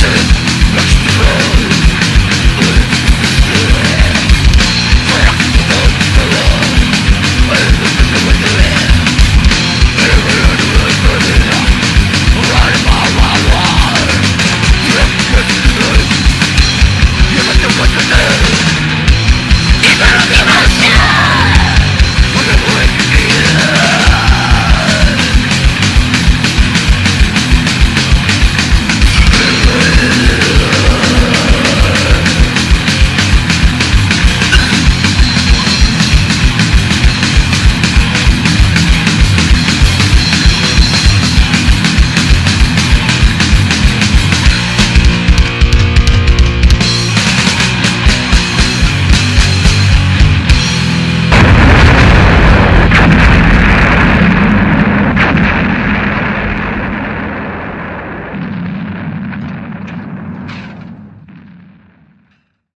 Yeah.